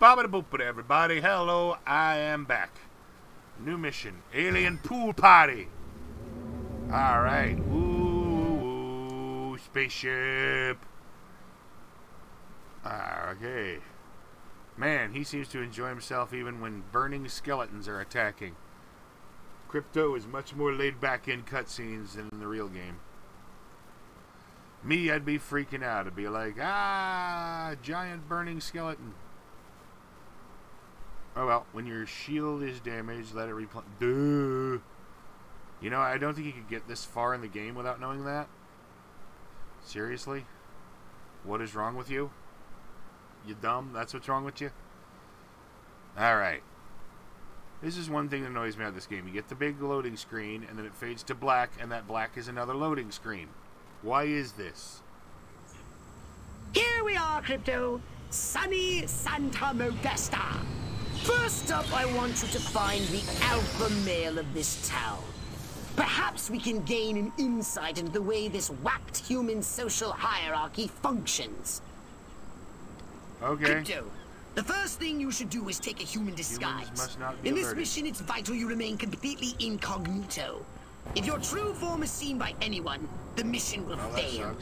Bobbity boopity, everybody. Hello, I am back. New mission Alien Pool Party. Alright. Ooh, spaceship. Ah, okay. Man, he seems to enjoy himself even when burning skeletons are attacking. Crypto is much more laid back in cutscenes than in the real game. Me, I'd be freaking out. I'd be like, ah, giant burning skeleton. Oh well, when your shield is damaged, let it replenish. Duh. You know, I don't think you could get this far in the game without knowing that. Seriously? What is wrong with you? You dumb? That's what's wrong with you? Alright. This is one thing that annoys me about this game. You get the big loading screen, and then it fades to black, and that black is another loading screen. Why is this? Here we are, Crypto. Sunny Santa Modesta. First up, I want you to find the alpha male of this town. Perhaps we can gain an insight into the way this whacked human social hierarchy functions. Okay. Crypto, the first thing you should do is take a human disguise. must not be In this alerted. mission, it's vital you remain completely incognito. If your true form is seen by anyone, the mission will Well, fail.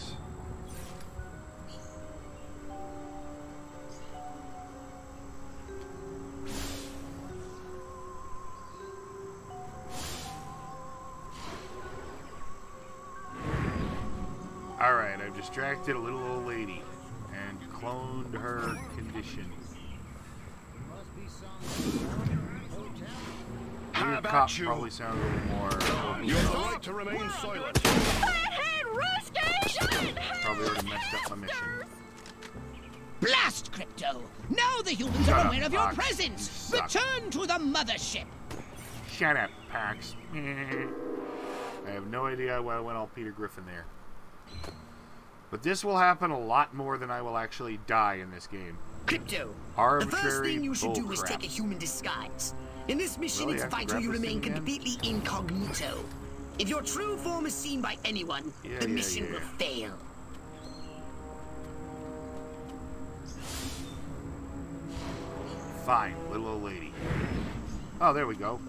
Distracted a little old lady and cloned her condition. How Your about cop you? probably sound a little more. You have the right to remain silent. Probably already messed up my mission. Blast, Crypto! Now the humans Shut are up, aware of your Pox. presence! You. Return to the mothership! Shut up, Pox. I have no idea why I went all Peter Griffin there. But this will happen a lot more than I will actually die in this game. Crypto, the first thing you should do is take a human disguise. In this mission, Really? it's I have to vital you remain thing again? completely incognito. If your true form is seen by anyone, Yeah, the yeah, mission yeah. will fail. Fine, little old lady. Oh, there we go.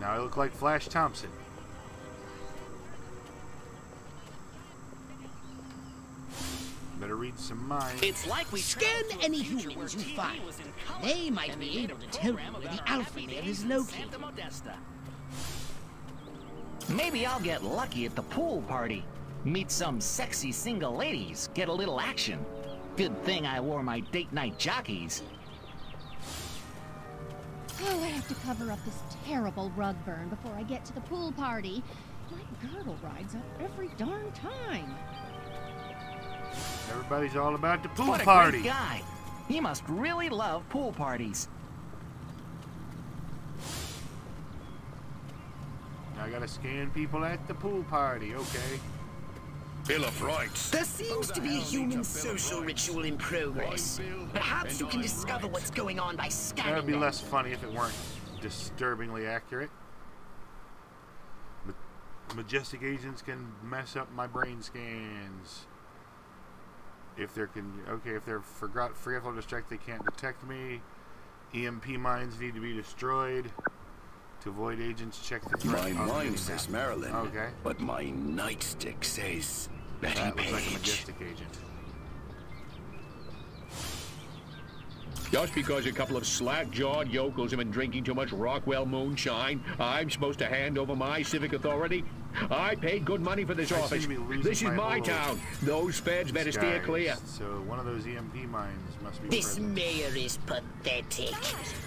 Now I look like Flash Thompson. Better read some minds. It's like we Scan any humans you find. They might be able to tell you where the alpha male is located. Maybe I'll get lucky at the pool party. Meet some sexy single ladies, get a little action. Good thing I wore my date night jockeys. Oh, I have to cover up this terrible rug burn before I get to the pool party. My girdle rides up every darn time. Everybody's all about the pool what a party. great guy. He must really love pool parties. I gotta scan people at the pool party, okay. Bill of Rights. There seems Who to be a human a social ritual in progress. Perhaps you can I'm discover right. what's going on by scanning That would be them. less funny if it weren't disturbingly accurate. Ma- Majestic agents can mess up my brain scans. If they're can okay, if they're forgot forgetful distract, they can't detect me. EMP mines need to be destroyed. To avoid agents, check the threat. My on mind says Marilyn. Okay. But my nightstick says Betty That looks like a Page. majestic agent. Just because a couple of slack-jawed yokels have been drinking too much Rockwell moonshine, I'm supposed to hand over my civic authority? I paid good money for this I office. to be losing This is my my town. Those feds better steer clear. So one of those EMP mines must be This present. mayor is pathetic.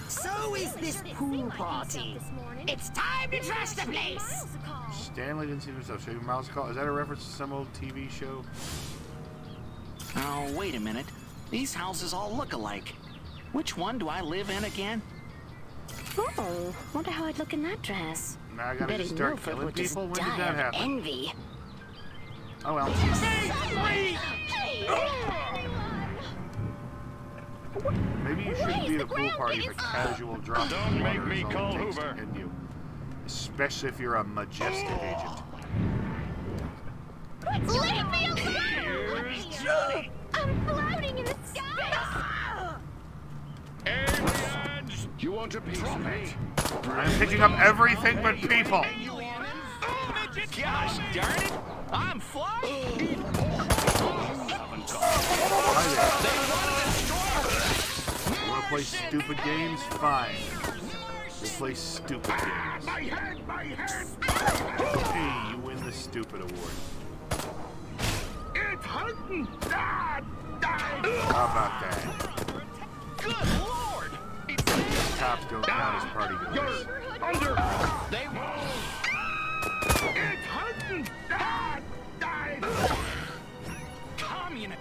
So is this pool party. It's time to trash the place. Stanley didn't see himself. Show you mouse call. Is that a reference to some old TV show? Oh, wait a minute. These houses all look alike. Which one do I live in again? Oh, wonder how I'd look in that dress. Now I gotta Betty just start Milford killing would just people. When did die that happen? envy. Oh well. Maybe you shouldn't be at a pool party if a casual drop Don't of make me call it takes to Hoover. you. Especially if you're a majestic agent. Leave me alone! I'm floating in the sky! You want a piece of me? I'm picking up everything but people. Gosh darn it! I'm flush! Hi. You want to play stupid games? Fine. We'll play stupid games. My head, my head! Hey, you win the stupid award. It's hunting! How about that? Good lord! Cops don't count as party goers. You're under! They It's hunting! Ah, ah. communist.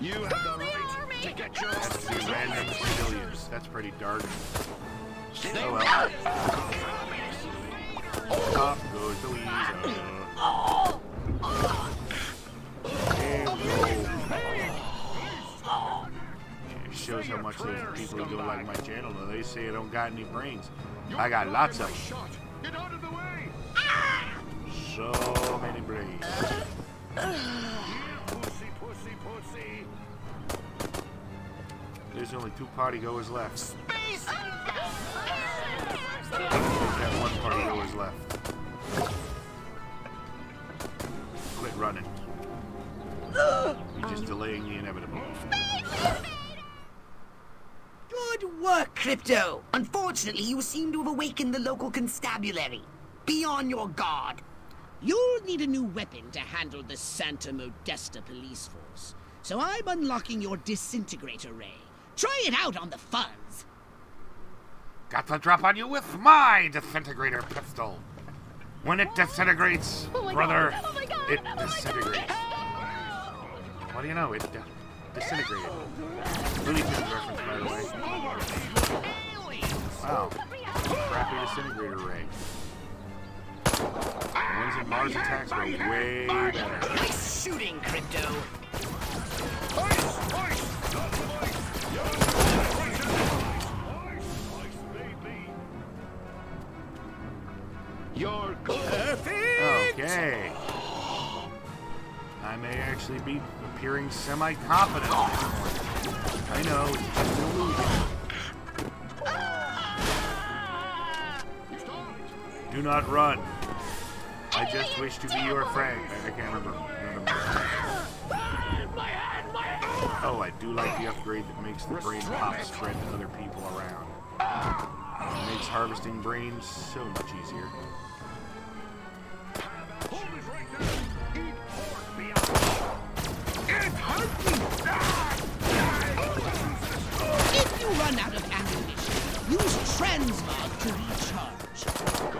You have the right to get your That's random civilians. That's pretty dark. Oh well. Like my channel though. They say I don't got any brains. I got lots of them. shot. Get out of the way! So many brains. Pussy, pussy, pussy! There's only two party goers left. There's that one party goers left. Crypto. Unfortunately, you seem to have awakened the local constabulary. Be on your guard. You'll need a new weapon to handle the Santa Modesta police force. So I'm unlocking your disintegrator ray. Try it out on the fuzz. Got to drop on you with my disintegrator pistol. When it disintegrates, Oh brother, Oh God. it Oh disintegrates. What do you know? It disintegrated. Really good reference, by the way. Wow. Crappy disintegrator ray. The ones in Mars attacks were way better. Nice shooting, Crypto. You're Okay. I may actually be appearing semi-confident. I know, it's just an illusion. Do not run. I just wish to be your friend. I, I can't remember. remember. Oh, I do like the upgrade that makes the brain pop spread to other people around. It makes harvesting brains so much easier. Use transmog to recharge.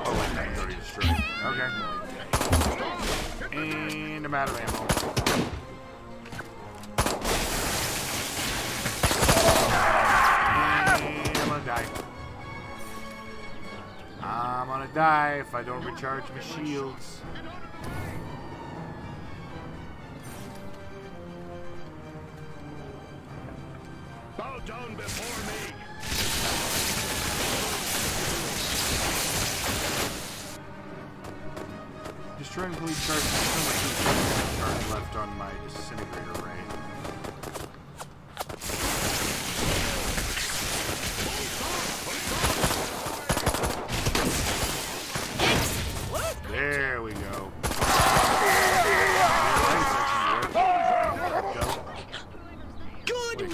Oh, wait, that's already destroyed. Okay. And I'm out of ammo. I'm gonna die. I'm gonna die if I don't recharge my shields. bow down before me! Destroying police charges so much easier charge left on my disintegrator ray. There we go. Good work,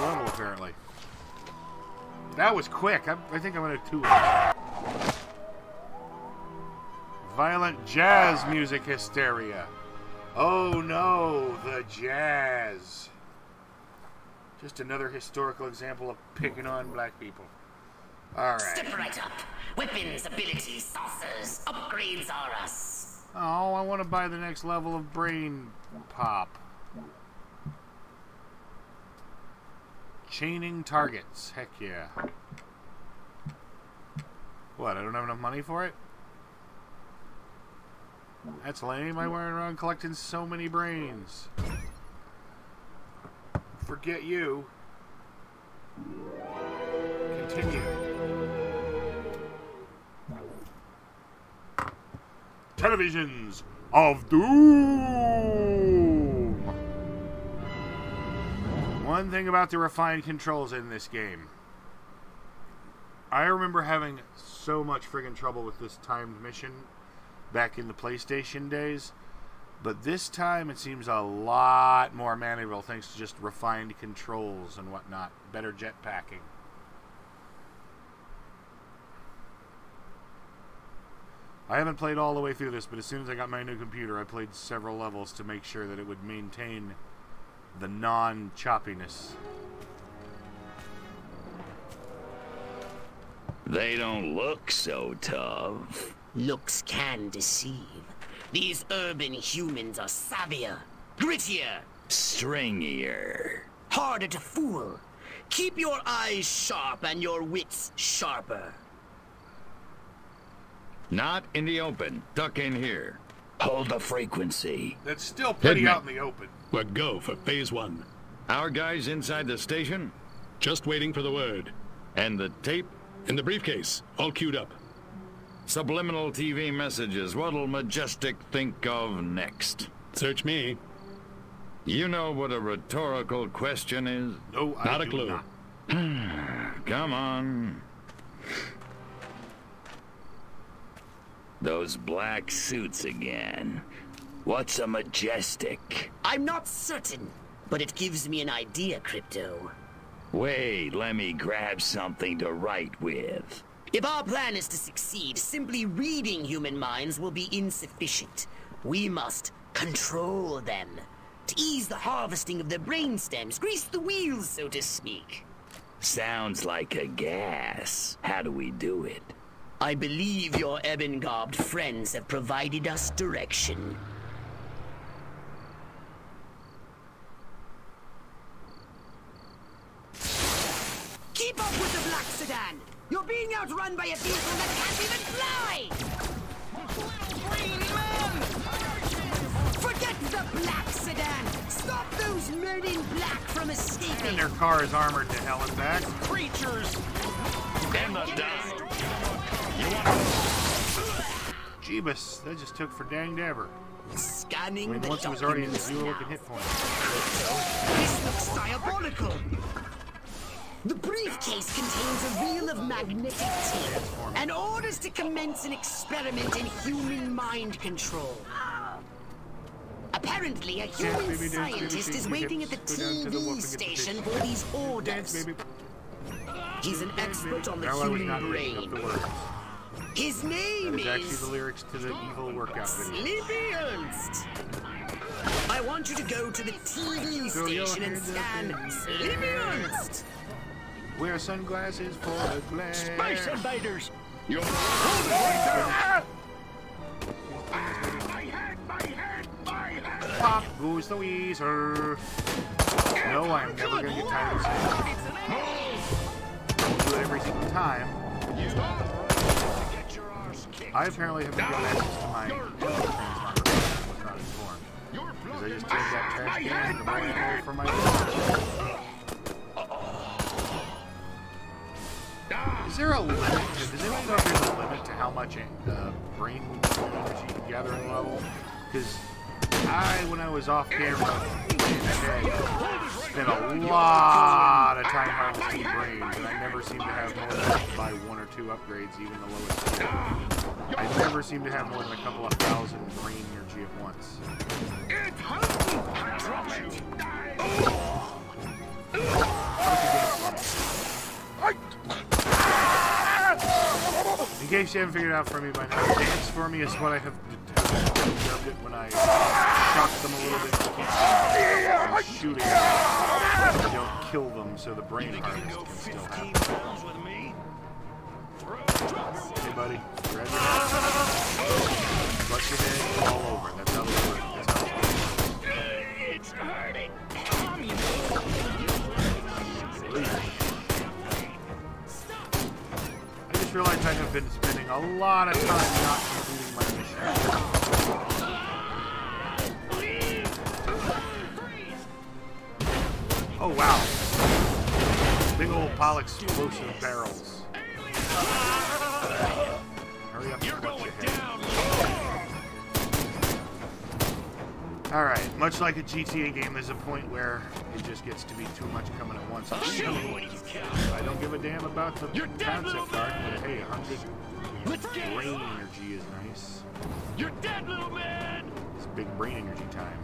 level, apparently. That was quick. I, I think I'm gonna two. Jazz music hysteria. Oh no, the jazz. Just another historical example of picking on black people. All right. Step right up. Weapons, abilities, saucers, upgrades are us. Oh, I want to buy the next level of brain pop. Chaining targets. Heck yeah. What, I don't have enough money for it? That's lame. I went around collecting so many brains. Forget you. Continue. Televisions of Doom! One thing about the refined controls in this game. I remember having so much friggin' trouble with this timed mission back in the PlayStation days. But this time it seems a lot more manageable thanks to just refined controls and whatnot. Better jetpacking. I haven't played all the way through this, but as soon as I got my new computer, I played several levels to make sure that it would maintain the non choppiness. They don't look so tough. Looks can deceive. These urban humans are savvier, grittier, Stringier. harder to fool. Keep your eyes sharp and your wits sharper. Not in the open. Duck in here. Hold the frequency. That's still pretty Hidden. out in the open. We're go for phase one. Our guys inside the station? Just waiting for the word. And the tape? In the briefcase, all queued up. Subliminal TV messages. What'll Majestic think of next? Search me. You know what a rhetorical question is? No, I Not a do clue. not. Come on. Those black suits again. What's a majestic? I'm not certain, but it gives me an idea, Crypto. Wait, let me grab something to write with. If our plan is to succeed, simply reading human minds will be insufficient. We must control them. To ease the harvesting of their brainstems, grease the wheels, so to speak. Sounds like a gas. How do we do it? I believe your ebon-garbed friends have provided us direction. Keep up with the black sedan! You're being outrun by a vehicle that can't even fly! Forget the black sedan! Stop those men in black from escaping! And their car is armored to hell and back. Creatures! In the dust! Jeebus, that just took for danged ever. Scanning I mean, the once it was already in the zero looking hit point. This looks diabolical! The briefcase contains a reel of magnetic tape and orders to commence an experiment in human mind control. Apparently, a human baby, dance, baby, scientist shake is waiting at the hips, go down to the whoop and TV station for these orders. baby. He's an expert on the No, I was human not making up brain. His That name was actually is the lyrics to the evil workout video. Sleepy Ernst. I want you to go to the TV station and scan Sleepy. Ernst. Wear sunglasses for the glare. Space invaders! You'll Pop goes the Weezer. No, I am never going to get tired of saying it. I will do it every single time. I apparently have been given access to my transmitter. I not informed. Because I just take that trash can and the brain hole for my Is there a limit? Does anyone know if there's a limit to how much uh, brain energy you can gather in level? Because I, when I was off camera, spent a lot of time harvesting brains, and I never seemed to have more than by one or two upgrades, even the lowest. I never seem to have more than a couple of thousand brain energy at once. Case you haven't figured it out for me by now, dance for me is what I have dubbed it when I shock them a little bit to keep them from shooting me. Don't kill them so the brain harvest can still happen. Hey buddy, you ready? Bust your head all over. That's how they work. That's how It's hurting! I just realized I have been a lot of time not completing my mission. Oh wow. Big old Pollux explosive barrels. Hurry up and watch your head. Alright, much like a GTA game, there's a point where it just gets to be too much coming at once. I don't give a damn about the You're concept art, but hey, 100 Let's get brain energy is nice. You're dead, little man! It's big brain energy time.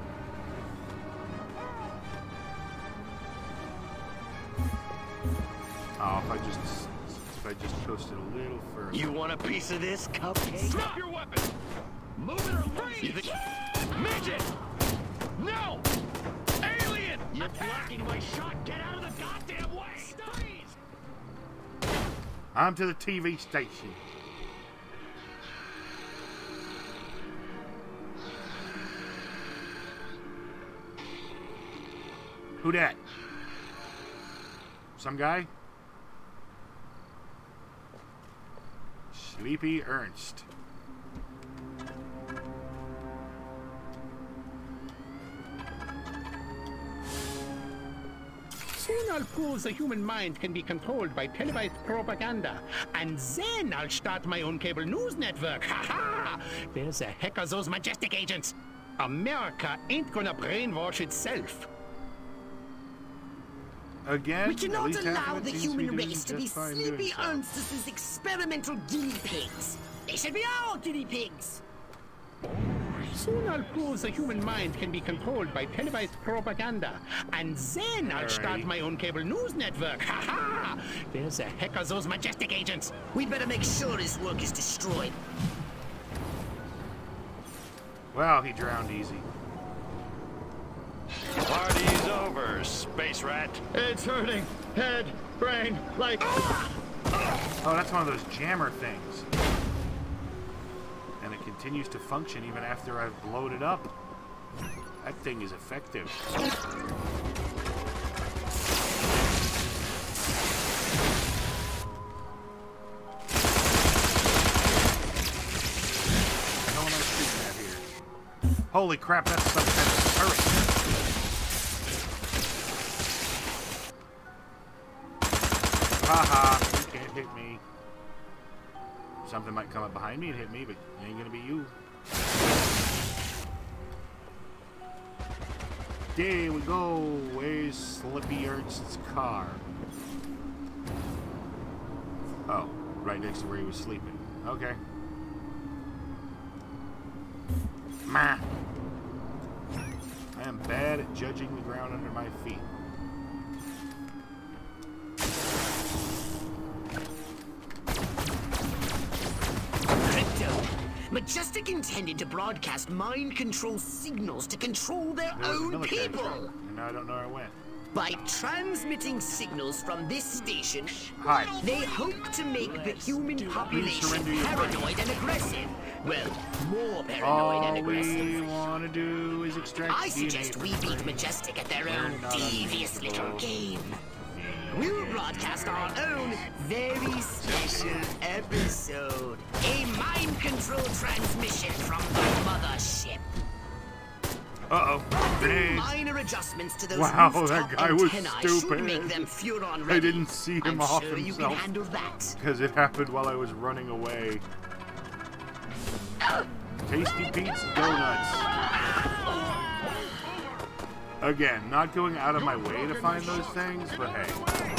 Oh, if I just if I just coasted a little further. You want a piece of this, cupcake? Drop your weapon! Move it or freeze! Midget! No! Alien! You're blocking my shot. Get out of the goddamn way. Freeze. I'm to the TV station. Who that? Some guy? Sleepy Ernst. Soon I'll prove the human mind can be controlled by televised propaganda. And then I'll start my own cable news network. Ha ha! There's a heck of those majestic agents. America ain't gonna brainwash itself. Again? We cannot allow the human race to be fine doing Sleepy so. Ernstus's experimental guinea pigs. They should be our guinea pigs. Soon I'll prove the human mind can be controlled by televised propaganda. And then I'll start my own cable news network. Ha ha! There's a heck of those majestic agents. We better make sure his work is destroyed. Well, he drowned easy. Party's over, space rat. It's hurting. Head, brain, like. Oh, that's one of those jammer things. And it continues to function even after I've blown it up. That thing is effective. What am I shooting at here? Holy crap, that's some hit me. Something might come up behind me and hit me, but it ain't gonna be you. There we go. Where's Slippy Ernst's car? Oh, right next to where he was sleeping. Okay. Ma. I am bad at judging the ground under my feet. Majestic intended to broadcast mind control signals to control their There own people. truck, and I don't know where it went. By transmitting signals from this station, Hi. they hope to make the human population paranoid and aggressive. Well, more paranoid All and aggressive. we want to do is extract I DNA suggest from we beat Majestic at their We're own devious little game. We'll broadcast our own very special episode. A mind control transmission from the mothership. Uh-oh. Grenade. Minor adjustments to those Wow, that guy was stupid. make them Furon I didn't see him I'm off sure you can himself. handle that. Because it happened while I was running away. Tasty Pete's Donuts. Again, not going out of my way to find those things, but hey.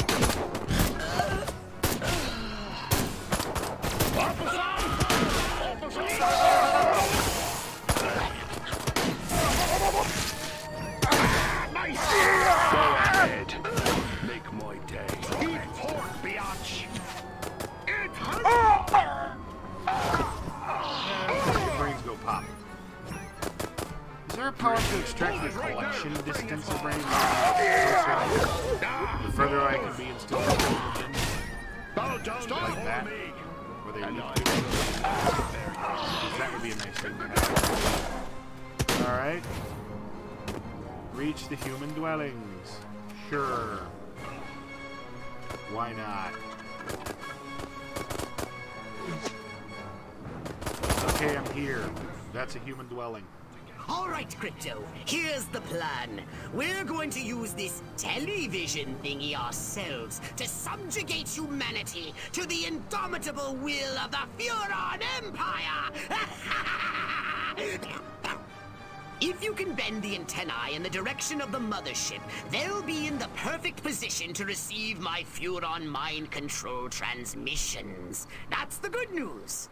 A power to extract the collection distance of brain? The further I can be and still like that. Where they need to. That would be a nice thing to have. Alright. Reach the human dwellings. Sure. Why not? Okay, I'm here. That's a human dwelling. All right, Crypto, here's the plan. We're going to use this television thingy ourselves to subjugate humanity to the indomitable will of the Furon Empire! If you can bend the antennae in the direction of the mothership, they'll be in the perfect position to receive my Furon mind control transmissions. That's the good news.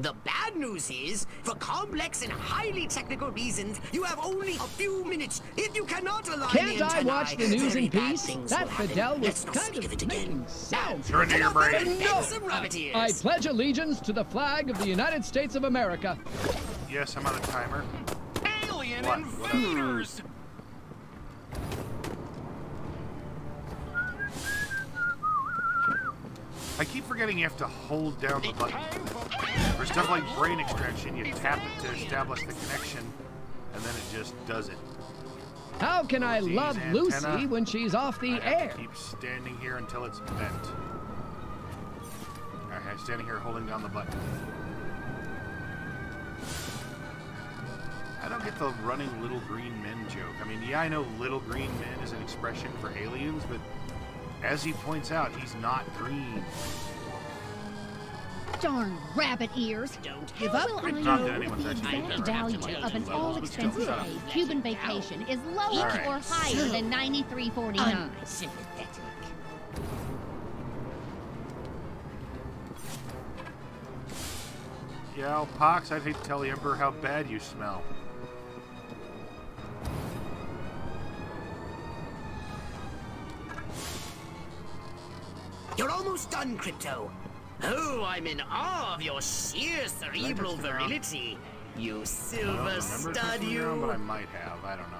The bad news is, for complex and highly technical reasons, you have only a few minutes. If you cannot align Can't the I watch the news in bad peace? That. Fidel was kind of it again. making sense. Turn to your brain. No. some rabbit ears. I pledge allegiance to the flag of the United States of America. Yes, I'm on a timer. Alien What? invaders! I keep forgetting you have to hold down the button. For stuff like brain extraction, you tap it to establish the connection, and then it just does it. How can I These love antenna, Lucy when she's off the air? keep standing here until it's bent. Alright, I'm standing here holding down the button. I don't get the running little green men joke. I mean, yeah, I know little green men is an expression for aliens, but as he points out, he's not green. Darn rabbit ears. Don't give up, Well, I Not know that anyone's the actually exact been around value too much of an levels, all-expenses but paid uh, still. Cuban vacation is lower Alright. or higher than ninety-three forty-nine. Unsympathetic. Yeah, well, Pox, I'd hate to tell the Emperor how bad you smell. You're almost done, Crypto. Oh, I'm in awe of your sheer cerebral Did I touch the ground? virility. You silver stud, the ground, but I you. might have. I don't know.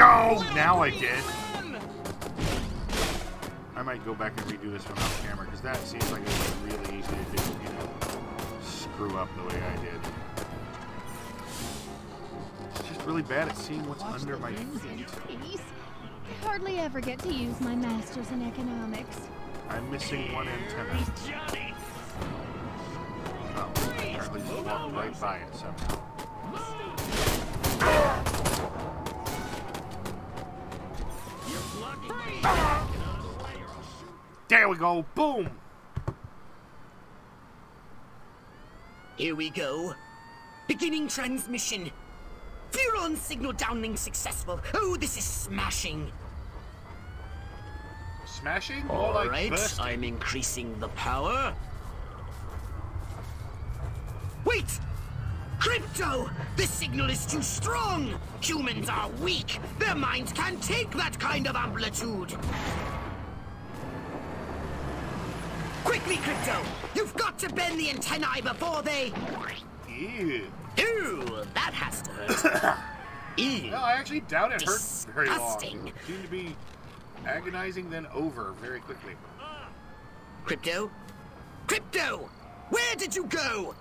Oh, now I did. I might go back and redo this one off camera because that seems like it was really easy to do. You know, screw up the way I did. It's just really bad at seeing what's under my feet. Peace. I hardly ever get to use my masters in economics. I'm missing one antenna. Oh, apparently just walked right by it somehow. There we go. Boom. Here we go. Beginning transmission. Furon signal downlink successful. Oh, this is smashing. Smashing? More All like right, bursting. I'm increasing the power. Wait! Crypto! The signal is too strong! Humans are weak! Their minds can't take that kind of amplitude! Quickly, Crypto! You've got to bend the antennae before they... Ew. Ooh, that has to hurt. Mm. Ew. No, I actually doubt it hurt very long. It seemed to be agonizing, then over very quickly. Crypto? Crypto! Where did you go?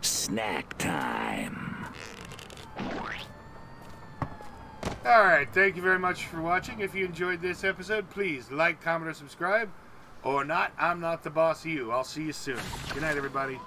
Snack time. Alright, thank you very much for watching. If you enjoyed this episode, please like, comment, or subscribe. Or not, I'm not the boss of you. I'll see you soon. Good night, everybody.